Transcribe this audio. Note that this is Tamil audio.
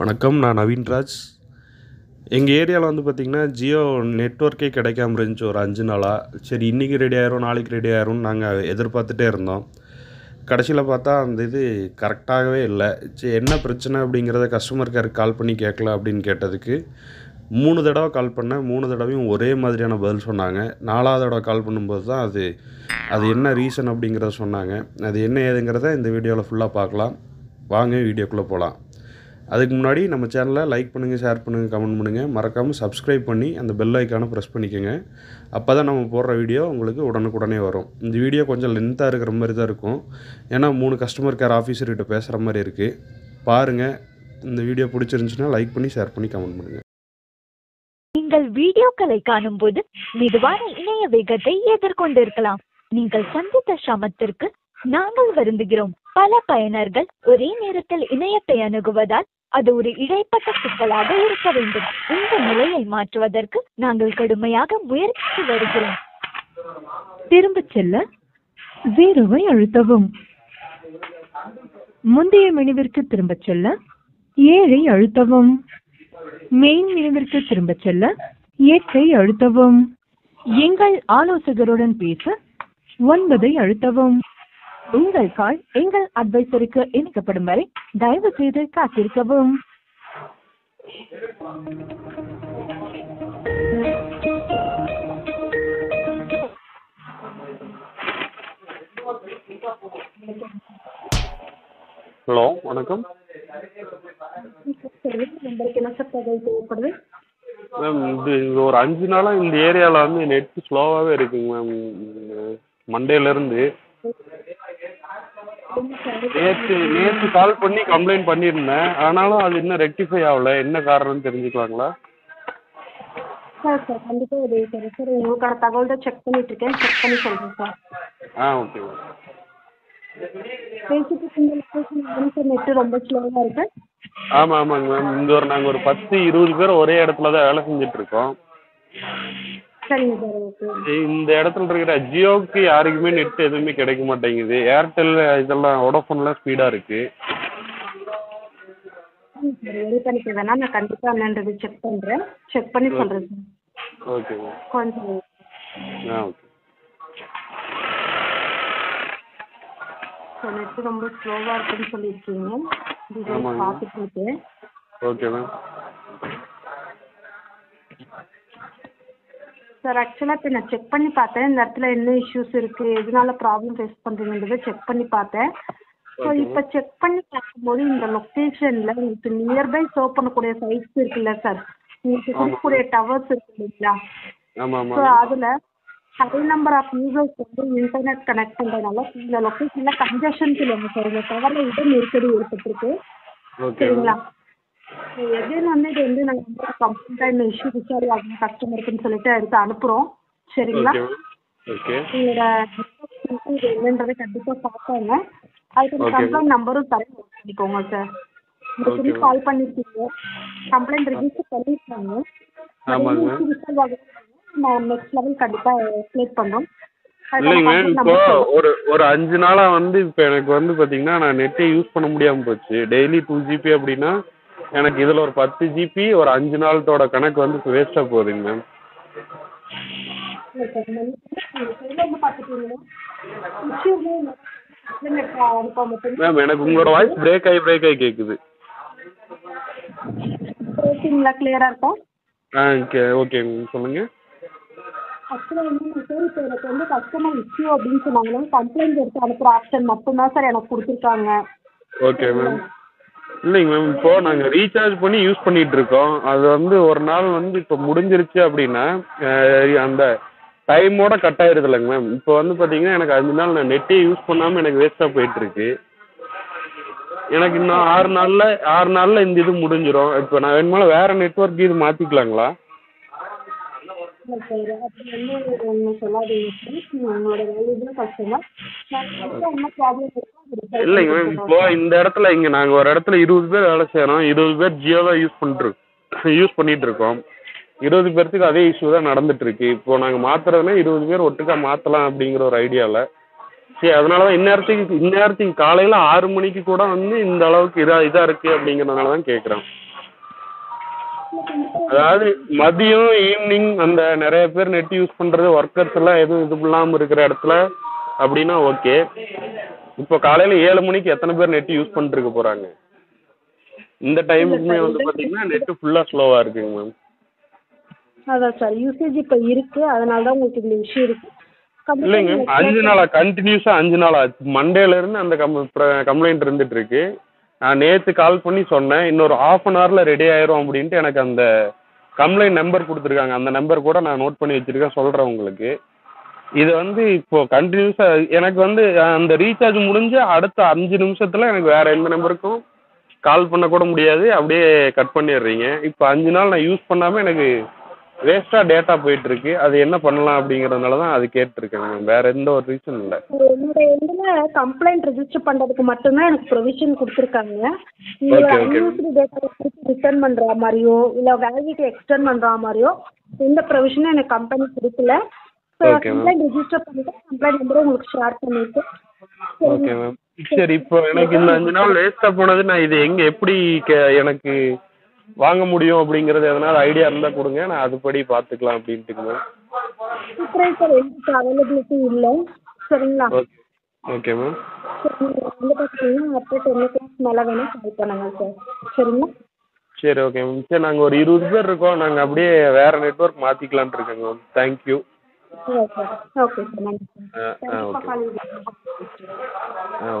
வணக்கம் நான் நவீன்ராஜ். எங்கள் ஏரியாவில் வந்து பார்த்திங்கன்னா ஜியோ நெட்ஒர்க்கே கிடைக்காம இருந்துச்சு ஒரு அஞ்சு நாளாக சரி இன்றைக்கி ரெடி ஆயிரும் நாளைக்கு ரெடி ஆயிரும்னு நாங்கள் எதிர்பார்த்துட்டே இருந்தோம். கடைசியில் பார்த்தா அந்த இது கரெக்டாகவே இல்லை. சரி என்ன பிரச்சனை அப்படிங்கிறத கஸ்டமர் கேருக்கு கால் பண்ணி கேட்கல அப்படின்னு கேட்டதுக்கு மூணு தடவை கால் பண்ணேன் மூணு தடவையும் ஒரே மாதிரியான பதில் சொன்னாங்க. நாலாவது தடவை கால் பண்ணும்போது தான் அது அது என்ன ரீசன் அப்படிங்கிறத சொன்னாங்க. அது என்ன ஏதுங்கிறத இந்த வீடியோவில் ஃபுல்லாக பார்க்கலாம். வாங்க வீடியோக்குள்ளே போகலாம் அதுக்கு முன்னாடி நம்ம சேனலை லைக் பண்ணுங்கள் ஷேர் பண்ணுங்கள் கமெண்ட் பண்ணுங்கள் மறக்காமல் சப்ஸ்கிரைப் பண்ணி அந்த பெல் ஐக்கானை ப்ரெஸ் பண்ணிக்கோங்க. அப்போ தான் நம்ம போடுற வீடியோ உங்களுக்கு உடனுக்குடனே வரும். இந்த வீடியோ கொஞ்சம் லென்த்தாக இருக்கிற மாதிரி தான் இருக்கும். ஏன்னா மூணு கஸ்டமர் கேர் ஆஃபீஸர்கிட்ட பேசுகிற மாதிரி இருக்குது பாருங்கள் இந்த வீடியோ பிடிச்சிருந்துச்சுன்னா லைக் பண்ணி ஷேர் பண்ணி கமெண்ட் பண்ணுங்கள் நீங்கள் வீடியோக்களை காணும்போது மெதுவான இணைய வேகத்தை எதிர்கொண்டிருக்கலாம். நீங்கள் சந்தித்த சிரமத்திற்கு நாங்கள் வருந்துகிறோம். பல பயனர்கள் ஒரே நேரத்தில் இணையத்தை அணுகுவதால் அது ஒரு இடைப்பட்ட சிக்கலாக இருக்க வேண்டும். இந்த நிலையை மாற்றுவதற்கு நாங்கள் கடுமையாக முயற்சித்து வருகிறோம். திரும்பச் செல்ல ஜீரோவை அழுத்தவும். முந்தைய மெனுவிற்கு திரும்பச் செல்ல ஏழை அழுத்தவும். மெயின் மெனுவிற்கு திரும்பச் செல்ல எட்டை அழுத்தவும். எங்கள் ஆலோசகருடன் பேச ஒன்பதை அழுத்தவும். உங்கள் கால் எங்கள் அட்வைசருக்கு இணைக்கப்படும் வரை தயவு செய்து காத்திருக்கவும். ஹலோ வணக்கம். மேம் இது இது ஒரு அஞ்சு நாளாக இந்த ஏரியாவில் வந்து நெட் ஸ்லோவாகவே இருக்குங்க மேம். மண்டேலேருந்து நேற்று நேற்று கால் பண்ணி கம்ப்ளைண்ட் பண்ணியிருந்தேன் ஆனாலும் அது இன்னும் ரெக்டிஃபை ஆகல. என்ன காரணம்னு தெரிஞ்சுக்கலாங்களா? சார் சார் கண்டிப்பாக உதவி தரேன் சார் உங்களுக்கான தகவல் தான் செக் பண்ணிட்டு இருக்கேன் செக் பண்ணி சொல்கிறேன் சார் ஆ ஓகே பேசிட்டு இந்த லொக்கேஷன் சார் நெட்டு ரொம்ப ஸ்லோவாக இருக்கு. ஆமாம் ஆமாங்க மேம் இங்கே ஒரு நாங்கள் ஒரு பத்து இருபது பேர் ஒரே இடத்துல தான் வேலை செஞ்சுட்ருக்கோம் சரிங்க சார் ஓகே இந்த இடத்துல இருக்கிற ஜியோவுக்கு யாருக்குமே நெட் எதுவுமே கிடைக்க மாட்டேங்குது. ஏர்டெல் இதெல்லாம் வோடஃபோன்லாம் ஸ்பீடாக இருக்குது சார் வெரி பண்ணிக்க வேணாம் நான் கண்டிப்பாக என்னன்றது செக் பண்ணுறேன் செக் பண்ணி சொல்கிறேன் சார். ஓகே கொஞ்சம் ஆ ஓகே ஸோ நெட்டு ரொம்ப ஸ்லோவாக இருக்குன்னு சொல்லியிருக்கீங்க. ஓகே மேம் சார் ஆக்சுவலாக இப்போ நான் செக் பண்ணி பார்த்தேன். இந்த இடத்துல என்ன இஷ்யூஸ் இருக்குது எதனால ப்ராப்ளம் ஃபேஸ் பண்ணுறீங்கன்றதை செக் பண்ணி பார்த்தேன். ஸோ. இப்போ செக் பண்ணி பார்க்கும்போது இந்த லொக்கேஷனில் உங்களுக்கு நியர்பை ஷோ பண்ணக்கூடிய சைட்ஸ் இருக்குல்ல சார் உங்களுக்கு ஆமா. இருக்கக்கூடிய டவர்ஸ் இருக்கு இல்லைங்களா ஸோ அதில் ஹை நம்பர் ஆஃப் யூசர்ஸ் வந்து இன்டர்நெட் கனெக்ட் பண்ணுறதுனால இந்த லொக்கேஷனில் கன்ஜஷன் சொல்லுவாங்க சார் இந்த டவரில் இட நெருக்கடி ஏற்பட்டிருக்கு. சரிங்களா? எகைன் வந்து இது வந்து நாங்கள் வந்து கம்ப்ளீட்டாக இந்த இஷ்யூ விசாரி ஆகணும் கஸ்டமருக்குன்னு சொல்லிட்டு எடுத்து அனுப்புகிறோம் சரிங்களா? உங்களோட இது என்னன்றதை கண்டிப்பாக பார்த்தாங்க அதுக்கு. கம்ப்ளைண்ட் நம்பரும் தரேன். பண்ணிக்கோங்க சார் உங்களுக்கு. கால் பண்ணிருக்கீங்க. கம்ப்ளைண்ட் ரெஜிஸ்டர் பண்ணிருக்காங்க. ஆமாங்க. மேம் ரிசல்வ் ஆகுது நான் நெக்ஸ்ட் லெவல் கண்டிப்பாக எக்ஸ்பிளைட் பண்ணுறோம் இல்லைங்க மேம் இப்போ ஒரு ஒரு அஞ்சு நாளாக வந்து இப்போ எனக்கு வந்து பார்த்தீங்கன்னா நான் நெட்டே யூஸ் பண்ண முடியாமல் போச்சு. டெய்லி டூ ஜிபி அப்படின்னா எனக்கு இதில் ஒரு பத்து ஜிபி ஒரு அஞ்சு நாளத்தோட கணக்கு வந்து வேஸ்ட்டாக போகுதுங்க மேம் மேம் எனக்கு உங்களோட வாய்ஸ் பிரேக் ஆகி பிரேக் ஆகி கேட்குது பேசிங்களா கிளியராக இருக்கும்? ஆ ஓகே ஓகே சொல்லுங்கள் ஆக்சுவலாக வந்து சார் இப்போ எனக்கு வந்து கஸ்டமர் இஷ்யூ அப்படின்னு சொன்னாங்கன்னா கம்ப்ளைண்ட் எடுத்து அனுப்புகிற ஆப்ஷன் மட்டும்தான் சார் எனக்கு கொடுத்துருக்காங்க. ஓகே மேம் இல்லைங்க மேம் இப்போ நாங்கள் ரீசார்ஜ் பண்ணி யூஸ் பண்ணிட்டு இருக்கோம். அது வந்து ஒரு நாள் வந்து இப்போ முடிஞ்சிருச்சு அப்படின்னா அந்த டைமோட கட் ஆயிருது இல்லைங்க மேம் இப்போ வந்து பார்த்தீங்கன்னா எனக்கு அஞ்சு நாள் நான் நெட்டே யூஸ் பண்ணாமல் எனக்கு வேஸ்ட்டாக போயிட்டு இருக்கு எனக்கு இன்னும் ஆறு நாளில் ஆறு நாளில் இந்த இது முடிஞ்சிடும் இப்போ நான் வேணுமாலும் வேறு நெட்ஒர்க் இது மாற்றிக்கலாங்களா சார் அப்படி வந்து சொல்லாதீங்க சார் நான் என்ன ப்ராப்ளம் இருக்கோ? இல்லைங்க மேம் இப்போ இந்த இடத்துல இங்கே நாங்கள் ஒரு இடத்துல இருபது பேர் வேலை செய்கிறோம் இருபது பேர் ஜியோவை யூஸ் பண்ணிட்டு யூஸ் பண்ணிட்டு இருக்கோம். இருபது பேர்த்துக்கு அதே இஷ்யூ தான் நடந்துட்டு இருக்கு. இப்போ நாங்கள் மாத்துறதுனா இருபது பேர் ஒட்டுக்கா மாற்றலாம் அப்படிங்கிற ஒரு ஐடியாவில் சரி அதனால தான் இந்நேரத்துக்கு இந்நேரத்துக்கு காலையில் ஆறு மணிக்கு கூட வந்து இந்த அளவுக்கு இதாக இதாக இருக்குது அப்படிங்கிறதுனால தான் கேட்குறேன் அதாவது மதியம் ஈவினிங் அந்த நிறைய பேர் நெட் யூஸ் பண்ணுறது ஒர்க்கர்ஸ் எல்லாம் எதுவும் இது இல்லாமல் இருக்கிற இடத்துல அப்படின்னா ஓகே இப்போ காலையில் ஏழு மணிக்கு எத்தனை பேர் நெட் யூஸ் பண்ணிருக்க போகிறாங்க இந்த டைமுக்குமே வந்து பார்த்தீங்கன்னா நெட்டு ஃபுல்லாக ஸ்லோவாக இருக்குங்க மேம் அதான் சார் யூசேஜ் இப்போ இருக்கு. அதனால தான் உங்களுக்கு இந்த இஷ்யூ இருக்கு. இல்லைங்க அஞ்சு நாளா கண்டினியூஸாக அஞ்சு நாளா. மண்டேலேருந்து அந்த கம் கம்ப்ளைண்ட் இருந்துட்டு இருக்கு நான் நேற்று கால் பண்ணி சொன்னேன் இன்னொரு ஆஃப் அன் ஹவரில் ரெடி ஆயிரும் அப்படின்ட்டு எனக்கு அந்த கம்ப்ளைண்ட் நம்பர் கொடுத்துருக்காங்க. அந்த நம்பர் கூட நான் நோட் பண்ணி வச்சுருக்கேன் சொல்கிறேன் உங்களுக்கு. இது வந்து இப்போ கண்டினியூஸாக எனக்கு வந்து அந்த ரீசார்ஜ் முடிஞ்சு அடுத்த அஞ்சு நிமிஷத்தில் எனக்கு வேறு எந்த நம்பருக்கும் கால் பண்ண கூட முடியாது. அப்படியே கட் பண்ணிடுறீங்க. இப்போ அஞ்சு நாள் நான் யூஸ் பண்ணாமல் எனக்கு வேஸ்ட்டாக டேட்டா போயிட்டுருக்கு. அது என்ன பண்ணலாம் அப்படிங்கிறதுனால தான் அது கேட்டிருக்கேன் மேம் வேறு எந்த ஒரு ரீசன் இல்லை. என்னோட இதில் கம்ப்ளைண்ட் ரெஜிஸ்டர் பண்ணுறதுக்கு மட்டும்தான் எனக்கு ப்ரொவிஷன் கொடுத்துருக்காங்க. okay. அன்யூஸ்டு டேட்டா ரிட்டர்ன் பண்ணுற மாதிரியோ இல்லை வேலிடிட்டி எக்ஸ்டெண்ட் பண்ணுற மாதிரியோ எந்த ப்ரொவிஷனும் எனக்கு கம்பெனி கொடுக்கல. ஸோ. கம்ப்ளைண்ட் ரெஜிஸ்டர் பண்ணிட்டு கம்ப்ளைண்ட் நம்பரை உங்களுக்கு ஷேர் பண்ணிட்டு. ஓகே மேம் சரி இப்போ எனக்கு இந்த அஞ்சு நாள் வேஸ்ட்டாக போனது நான் இது எங்கே எப்படி கே எனக்கு வாங்க முடியும் அப்படிங்கிறது எதனால் ஐடியா இருந்தால் கொடுங்க நான் அதுபடி பார்த்துக்கலாம் அப்படின்ட்டுங்க மேம் சூப்பராக சார் எங்களுக்கு அவைலபிலிட்டி இல்லை. சரிங்களா? ஓகே ஓகே மேம் சரி நீங்கள் வந்து பார்த்தீங்கன்னா அப்போ டென் ஓ கிளாக் மேலே வேணால் கால் பண்ணுங்கள் சார். சரிங்களா? சரி ஓகே மேம் சரி நாங்கள் ஒரு இருபது பேர் இருக்கோம். நாங்கள் அப்படியே வேறு நெட்ஒர்க் மாற்றிக்கலான்ட்டு இருக்கேங்க ma'am thank you okay okay sir நன்றி ஆ சார் ஆ